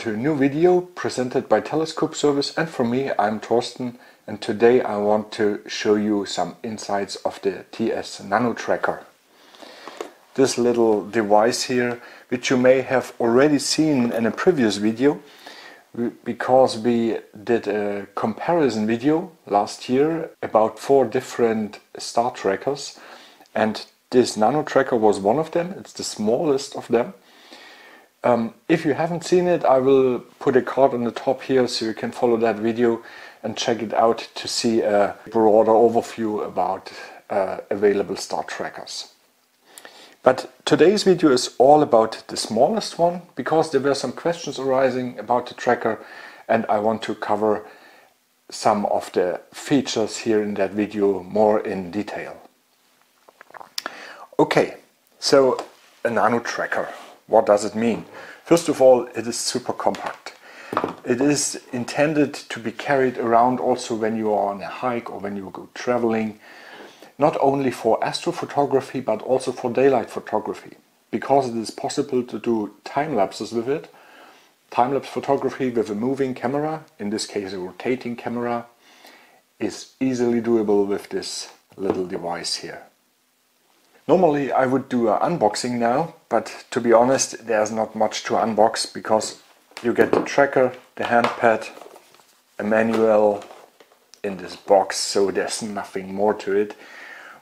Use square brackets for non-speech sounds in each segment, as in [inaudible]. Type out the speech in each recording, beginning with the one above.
To a new video presented by Teleskop Service and for me I'm Torsten and today I want to show you some insights of the TS Nano Tracker. This little device here which you may have already seen in a previous video because we did a comparison video last year about four different star trackers and this nano tracker was one of them, it's the smallest of them. Um, if you haven't seen it I will put a card on the top here so you can follow that video and check it out to see a broader overview about uh, available star trackers. But today's video is all about the smallest one because there were some questions arising about the tracker and I want to cover some of the features here in that video more in detail. Okay, so a nano tracker, what does it mean? First of all, it is super compact. It is intended to be carried around also when you are on a hike or when you go traveling not only for astrophotography but also for daylight photography because it is possible to do time lapses with it. Time lapse photography with a moving camera, in this case a rotating camera, is easily doable with this little device here. Normally I would do an unboxing now, but to be honest there's not much to unbox because you get the tracker, the handpad, a manual in this box so there's nothing more to it.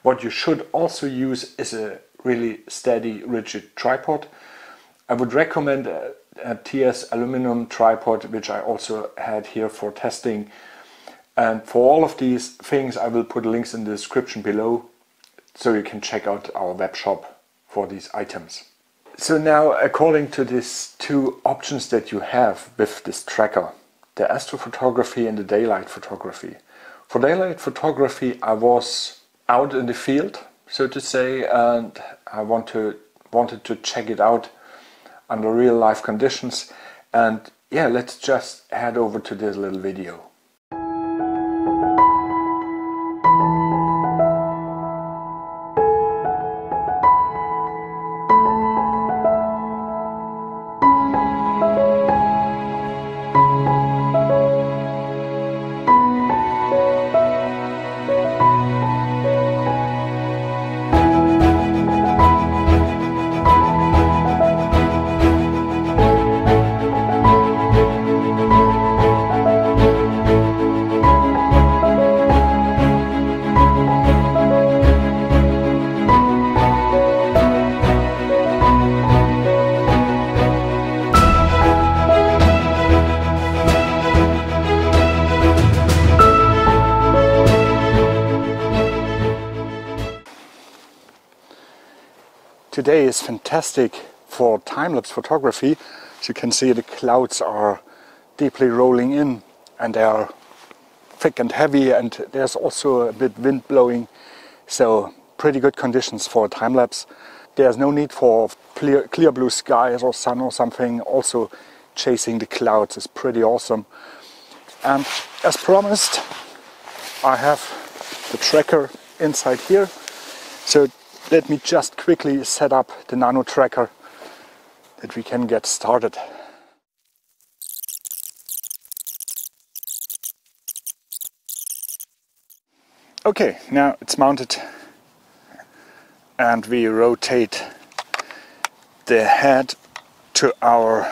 What you should also use is a really steady, rigid tripod. I would recommend a, a TS aluminum tripod, which I also had here for testing. And for all of these things, I will put links in the description below, so you can check out our web shop for these items. So now, according to these two options that you have with this tracker, the astrophotography and the daylight photography. For daylight photography, I was out in the field, so to say, and I want to wanted to check it out under real life conditions. And yeah, let's just head over to this little video. Today is fantastic for time-lapse photography. As you can see the clouds are deeply rolling in and they are thick and heavy and there's also a bit wind blowing so pretty good conditions for time-lapse. There's no need for clear, clear blue skies or sun or something. Also chasing the clouds is pretty awesome. And as promised I have the tracker inside here. So let me just quickly set up the nano tracker that we can get started. Okay, now it's mounted and we rotate the head to our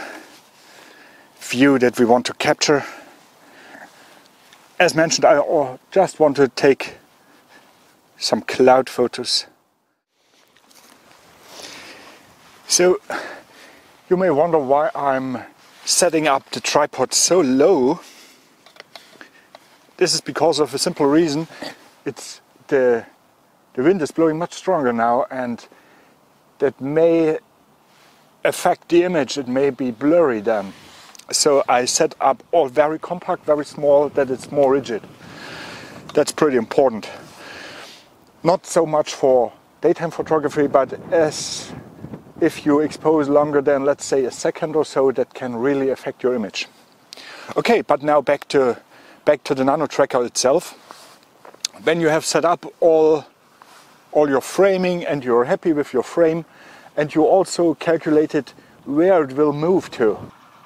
view that we want to capture. As mentioned, I just want to take some cloud photos So you may wonder why I'm setting up the tripod so low. This is because of a simple reason. It's the the wind is blowing much stronger now and that may affect the image. It may be blurry then. So I set up all very compact, very small, that it's more rigid. That's pretty important. Not so much for daytime photography, but as if you expose longer than let's say a second or so that can really affect your image. Okay, but now back to back to the nano tracker itself. When you have set up all all your framing and you're happy with your frame and you also calculated where it will move to.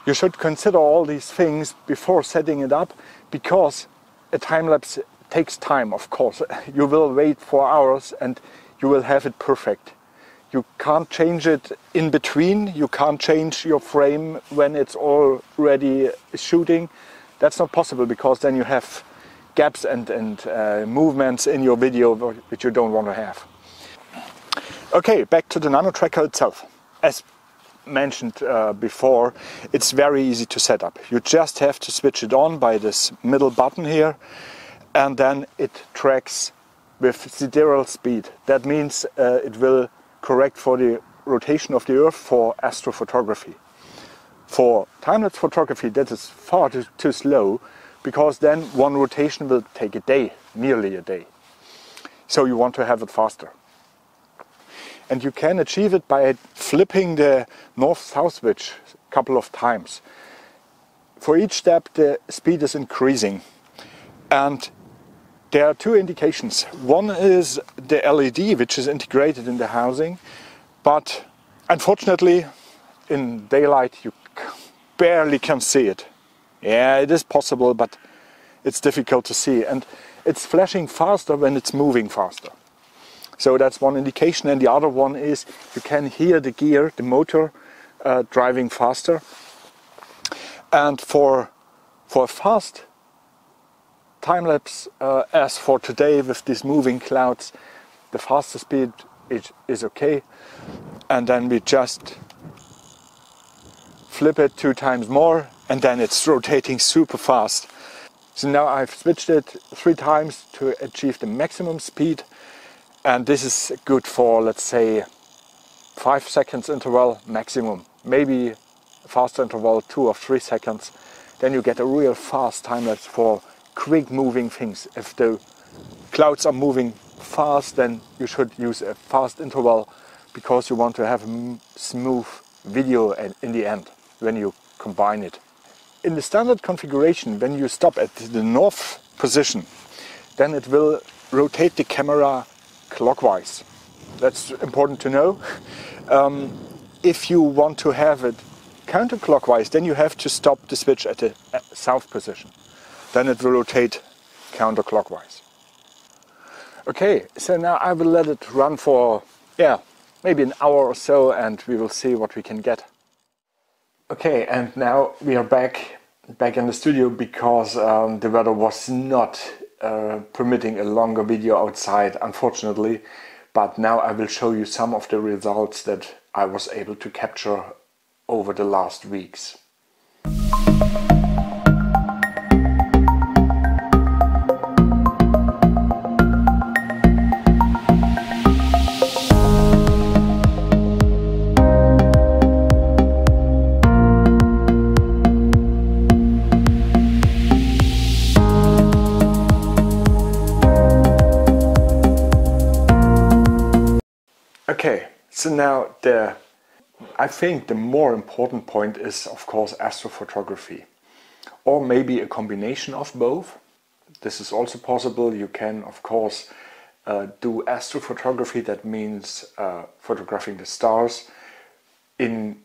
You should consider all these things before setting it up because a time lapse takes time, of course. [laughs] You will wait for hours and you will have it perfect. You can't change it in between. You can't change your frame when it's already shooting. That's not possible because then you have gaps and, and uh, movements in your video which you don't want to have. Okay, back to the Nano Tracker itself. As mentioned uh, before, it's very easy to set up. You just have to switch it on by this middle button here and then it tracks with sidereal speed. That means uh, it will correct for the rotation of the Earth for astrophotography. For time-lapse photography that is far too, too slow because then one rotation will take a day, nearly a day. So you want to have it faster. And you can achieve it by flipping the north-south switch a couple of times. For each step the speed is increasing. And there are two indications. One is the LED, which is integrated in the housing, but unfortunately, in daylight, you barely can see it. Yeah, it is possible, but it's difficult to see. And it's flashing faster when it's moving faster. So that's one indication. And the other one is you can hear the gear, the motor, uh, driving faster. And for, for fast time lapse uh, as for today with these moving clouds the faster speed is, is okay. And then we just flip it two times more and then it's rotating super fast. So now I've switched it three times to achieve the maximum speed. And this is good for let's say five seconds interval maximum. Maybe faster interval two or three seconds. Then you get a real fast time lapse for quick moving things. If the clouds are moving fast, then you should use a fast interval because you want to have a smooth video and in the end when you combine it. In the standard configuration, when you stop at the north position, then it will rotate the camera clockwise. That's important to know. [laughs] Um, if you want to have it counterclockwise, then you have to stop the switch at the south position then it will rotate counterclockwise. Okay, so now I will let it run for, yeah, maybe an hour or so and we will see what we can get. Okay, and now we are back back in the studio because um, the weather was not uh, permitting a longer video outside, unfortunately. But now I will show you some of the results that I was able to capture over the last weeks. So now the I think the more important point is of course astrophotography or maybe a combination of both. This is also possible. You can of course uh, do astrophotography that means uh, photographing the stars in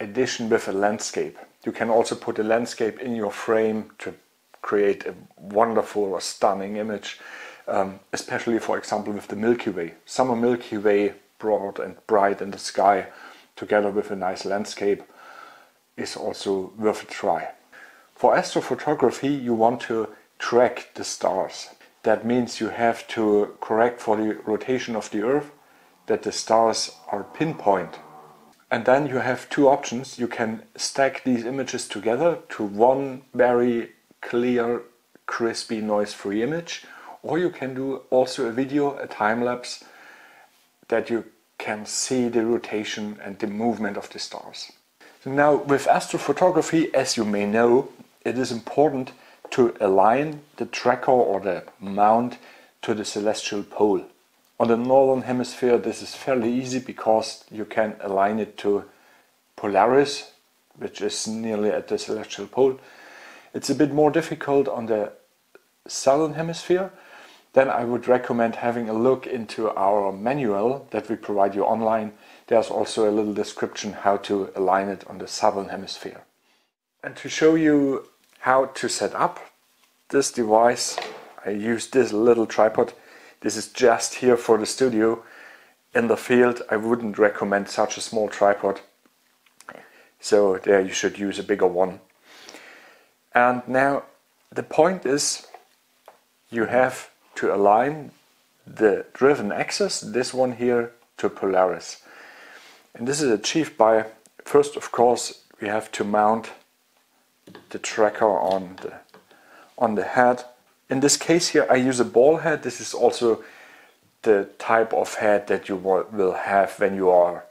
addition with a landscape. You can also put a landscape in your frame to create a wonderful or stunning image um, especially for example with the Milky Way. Summer Milky Way broad and bright in the sky together with a nice landscape is also worth a try. For astrophotography you want to track the stars. That means you have to correct for the rotation of the Earth that the stars are pinpoint. And then you have two options. You can stack these images together to one very clear, crispy, noise-free image or you can do also a video, a time lapse, that you can see the rotation and the movement of the stars. So now with astrophotography, as you may know, it is important to align the tracker or the mount to the celestial pole. On the northern hemisphere this is fairly easy because you can align it to Polaris, which is nearly at the celestial pole. It's a bit more difficult on the southern hemisphere then I would recommend having a look into our manual that we provide you online. There's also a little description how to align it on the southern hemisphere. And to show you how to set up this device, I use this little tripod. This is just here for the studio. In the field, I wouldn't recommend such a small tripod. So there you should use a bigger one. And now the point is you have to align the driven axis, this one here, to Polaris. And this is achieved by, first of course, we have to mount the tracker on the, on the head. In this case here I use a ball head. This is also the type of head that you will have when you are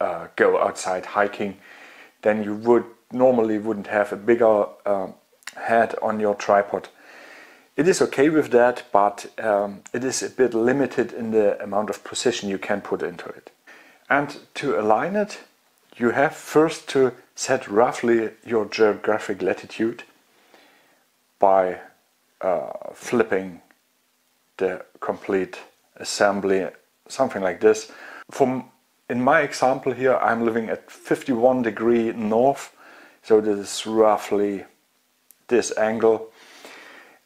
uh, go outside hiking. Then you would normally wouldn't have a bigger uh, head on your tripod. It is okay with that, but um, it is a bit limited in the amount of precision you can put into it. And to align it, you have first to set roughly your geographic latitude by uh, flipping the complete assembly, something like this. From in my example here, I'm living at 51 degree north, so this is roughly this angle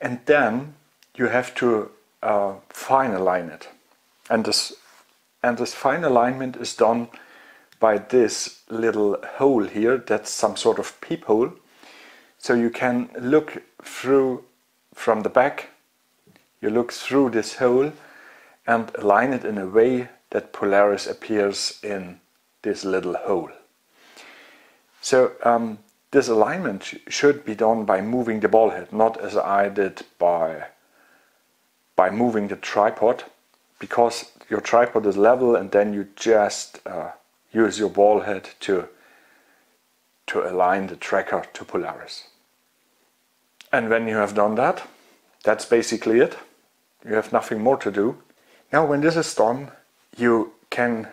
and then you have to uh, fine align it. And this and this fine alignment is done by this little hole here that's some sort of peephole. So you can look through from the back you look through this hole and align it in a way that Polaris appears in this little hole. So um, this alignment sh should be done by moving the ball head, not as I did by, by moving the tripod, because your tripod is level and then you just uh, use your ball head to, to align the tracker to Polaris. And when you have done that, that's basically it. You have nothing more to do. Now when this is done, you can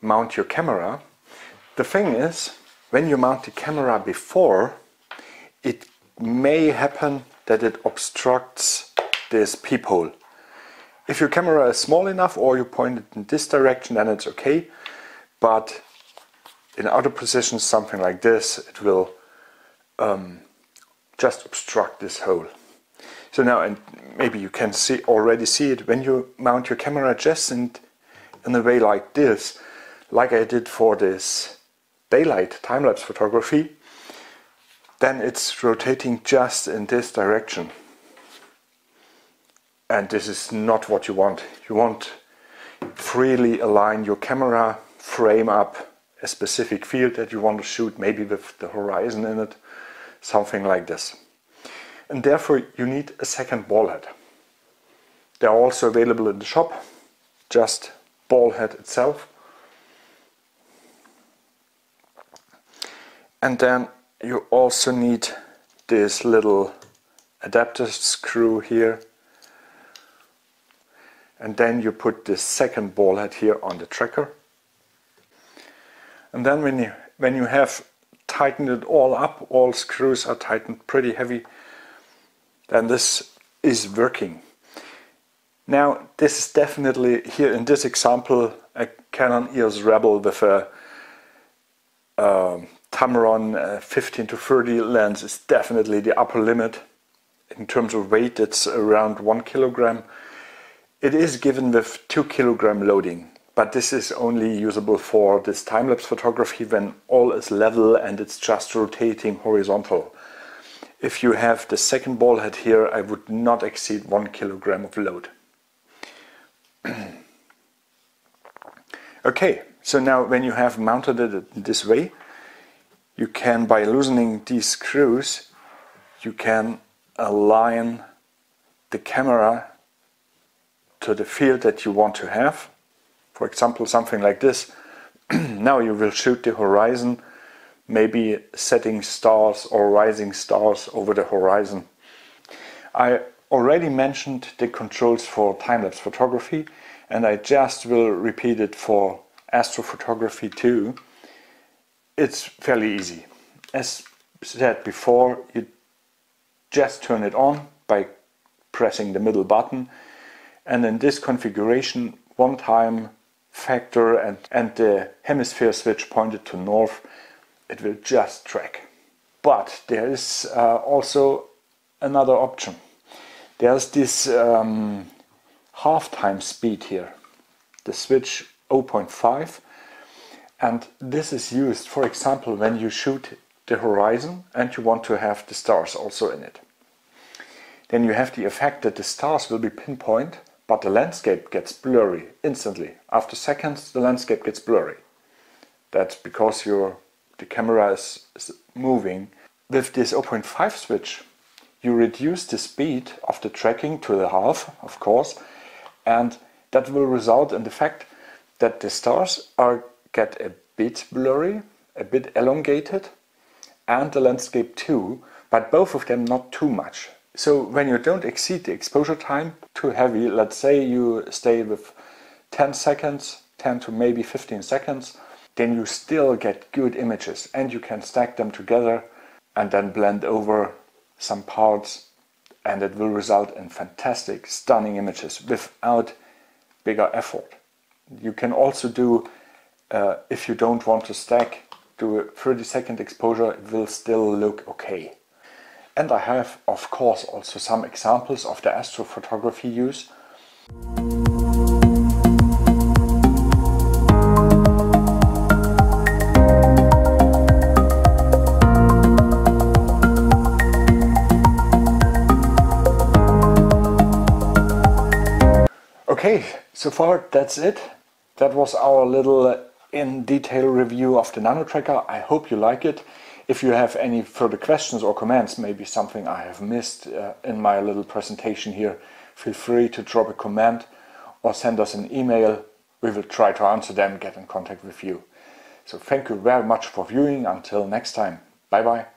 mount your camera. The thing is, when you mount the camera before, it may happen that it obstructs this peephole. If your camera is small enough or you point it in this direction, then it's okay. But in other positions, something like this, it will um, just obstruct this hole. So now, and maybe you can see already see it when you mount your camera just in, in a way like this, like I did for this daylight time-lapse photography, then it's rotating just in this direction. And this is not what you want. You want freely align your camera, frame up a specific field that you want to shoot, maybe with the horizon in it, something like this. And therefore you need a second ball head. They are also available in the shop, just ball head itself. And then you also need this little adapter screw here. And then you put this second ball head here on the tracker. And then when you when you have tightened it all up all screws are tightened pretty heavy then this is working. Now this is definitely here in this example a Canon EOS Rebel with a um, Tamron uh, 15 to 30 lens is definitely the upper limit. In terms of weight, it's around one kilogram. It is given with two kilogram loading, but this is only usable for this time-lapse photography when all is level and it's just rotating horizontal. If you have the second ball head here, I would not exceed one kilogram of load. [clears throat] okay, so now when you have mounted it this way, you can, by loosening these screws, you can align the camera to the field that you want to have. For example, something like this. [clears throat] now you will shoot the horizon, maybe setting stars or rising stars over the horizon. I already mentioned the controls for time-lapse photography and I just will repeat it for astrophotography too it's fairly easy. As said before, you just turn it on by pressing the middle button. And in this configuration, one time factor and, and the hemisphere switch pointed to north, it will just track. But there is uh, also another option. There's this um, half time speed here, the switch 0.5 and this is used for example when you shoot the horizon and you want to have the stars also in it. Then you have the effect that the stars will be pinpoint but the landscape gets blurry instantly. After seconds the landscape gets blurry. That's because your the camera is, is moving. With this 0.5 switch you reduce the speed of the tracking to the half of course and that will result in the fact that the stars are get a bit blurry, a bit elongated and the landscape too, but both of them not too much. So when you don't exceed the exposure time too heavy, let's say you stay with 10 seconds, 10 to maybe 15 seconds, then you still get good images and you can stack them together and then blend over some parts and it will result in fantastic, stunning images without bigger effort. You can also do, uh, if you don't want to stack, do a 30 second exposure, it will still look okay. And I have, of course, also some examples of the astrophotography use. Okay, so far that's it. That was our little in detail review of the Nano Tracker. I hope you like it. If you have any further questions or comments, maybe something I have missed uh, in my little presentation here, feel free to drop a comment or send us an email. We will try to answer them, get in contact with you. So thank you very much for viewing. Until next time. Bye bye.